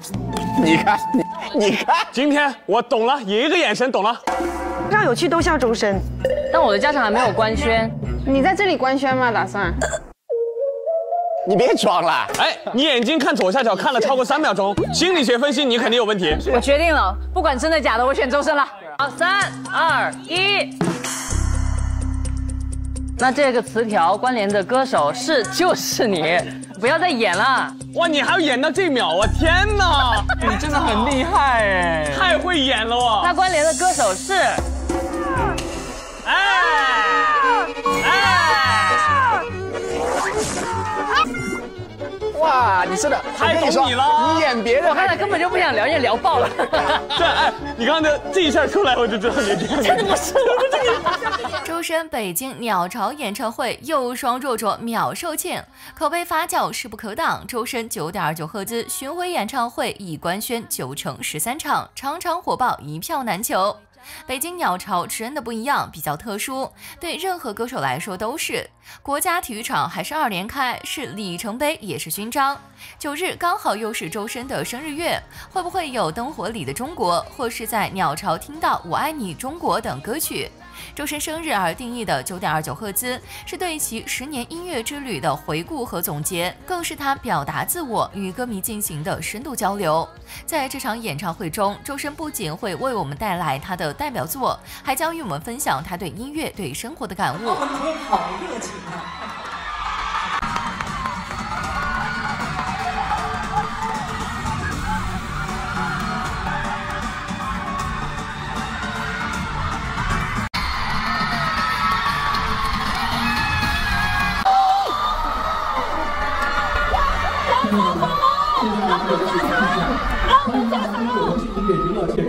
你看，你你看，今天我懂了，一个眼神懂了。让有趣都笑周深，但我的家长还没有官宣。你在这里官宣吗？打算？你别装了。哎，你眼睛看左下角看了超过三秒钟，心理学分析你肯定有问题。我决定了，不管真的假的，我选周深了。好，三二一。那这个词条关联的歌手是就是你，不要再演了。哇，你还要演到这秒啊！天哪，你真的很厉害哎，太会演了哇！那关联的歌手是，哇，你真的太懂你了你演别人我刚才根本就不想聊，也聊爆了。对，哎，你刚刚的这一下出来，我就知道你真的不是。周深北京鸟巢演唱会又双弱弱秒售罄，口碑发酵势不可挡。周深九点二九赫兹巡回演唱会已官宣九成十三场，场场火爆，一票难求。北京鸟巢真的不一样，比较特殊，对任何歌手来说都是。国家体育场还是二连开，是里程碑，也是勋章。九日刚好又是周深的生日月，会不会有《灯火里的中国》，或是在鸟巢听到《我爱你中国》等歌曲？周深生日而定义的九点二九赫兹，是对其十年音乐之旅的回顾和总结，更是他表达自我与歌迷进行的深度交流。在这场演唱会中，周深不仅会为我们带来他的代表作，还将与我们分享他对音乐、对生活的感悟。哦、好热情啊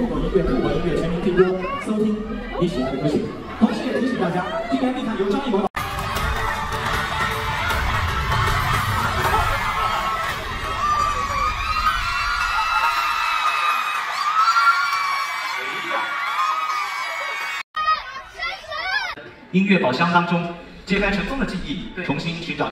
娱乐且中国音乐酷我音乐全民听歌，收听你喜欢的歌曲。同时也提醒大家，今年地毯由张艺谋。音乐宝箱当中揭开尘封的记忆，重新寻找。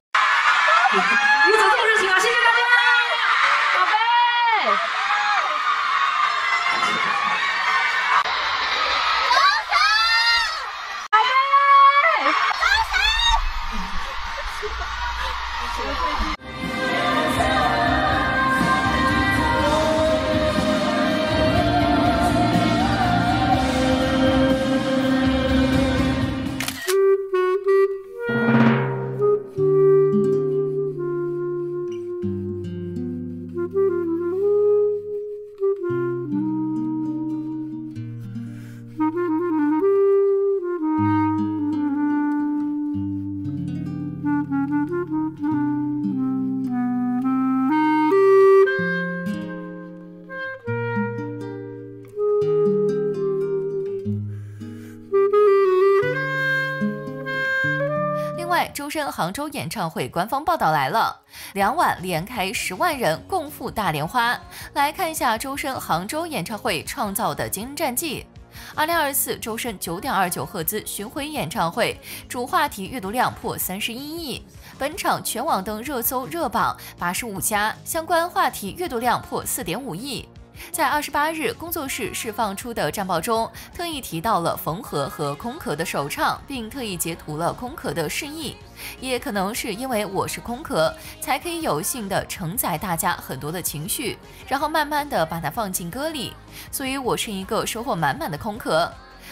周深杭州演唱会官方报道来了，两晚连开十万人，共赴大莲花。来看一下周深杭州演唱会创造的惊人战绩。二零二四周深九点二九赫兹巡回演唱会主话题阅读量破三十一亿，本场全网登热搜热榜八十五家，相关话题阅读量破四点五亿。在二十八日工作室释放出的战报中，特意提到了缝合和空壳的首唱，并特意截图了空壳的示意。也可能是因为我是空壳，才可以有幸的承载大家很多的情绪，然后慢慢的把它放进歌里。所以我是一个收获满满的空壳。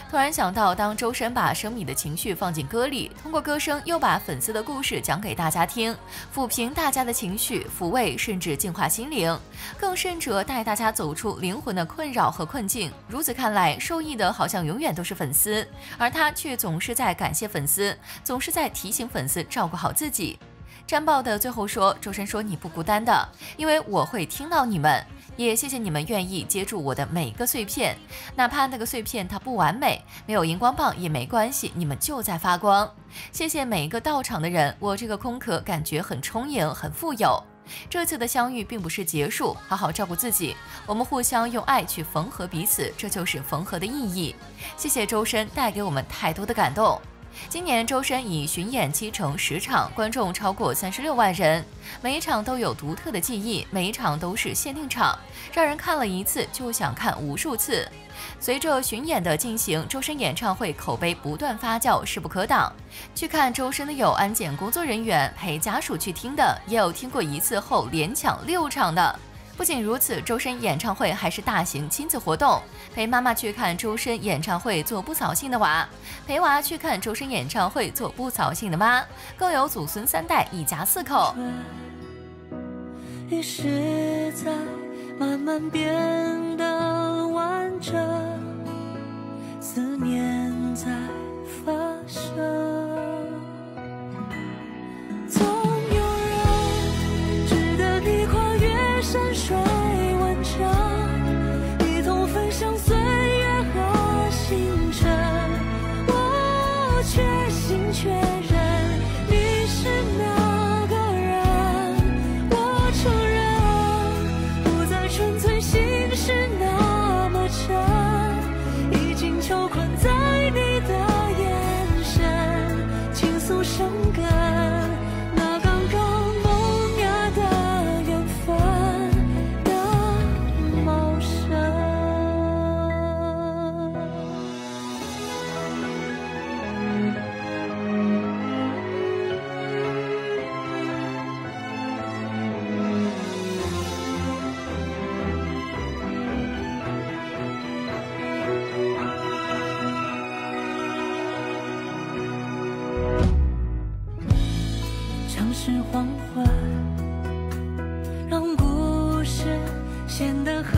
突然想到，当周深把生米的情绪放进歌里，通过歌声又把粉丝的故事讲给大家听，抚平大家的情绪，抚慰甚至净化心灵，更甚者带大家走出灵魂的困扰和困境。如此看来，受益的好像永远都是粉丝，而他却总是在感谢粉丝，总是在提醒粉丝照顾好自己。战报的最后说，周深说你不孤单的，因为我会听到你们。也谢谢你们愿意接住我的每个碎片，哪怕那个碎片它不完美，没有荧光棒也没关系，你们就在发光。谢谢每一个到场的人，我这个空壳感觉很充盈，很富有。这次的相遇并不是结束，好好照顾自己，我们互相用爱去缝合彼此，这就是缝合的意义。谢谢周深带给我们太多的感动。今年周深已巡演七成十场，观众超过三十六万人，每一场都有独特的记忆，每一场都是限定场，让人看了一次就想看无数次。随着巡演的进行，周深演唱会口碑不断发酵，势不可挡。去看周深的有安检工作人员陪家属去听的，也有听过一次后连抢六场的。不仅如此，周深演唱会还是大型亲子活动，陪妈妈去看周深演唱会做不扫兴的娃，陪娃去看周深演唱会做不扫兴的妈，更有祖孙三代一家四口。于是，在慢慢变得完整，诉声歌。显得很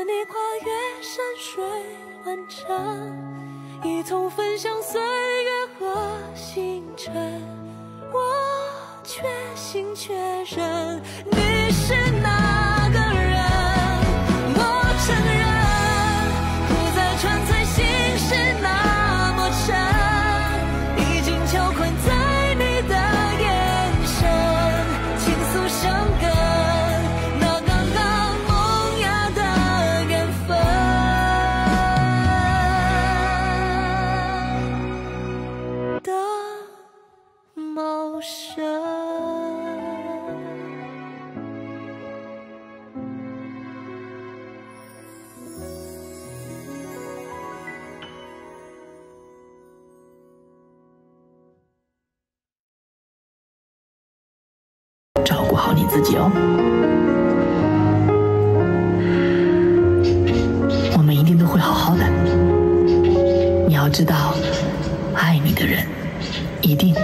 和你跨越山水万丈，一同分享岁月和星辰。我确信确认你是那。照顾好你自己哦，我们一定都会好好的。你要知道，爱你的人一定。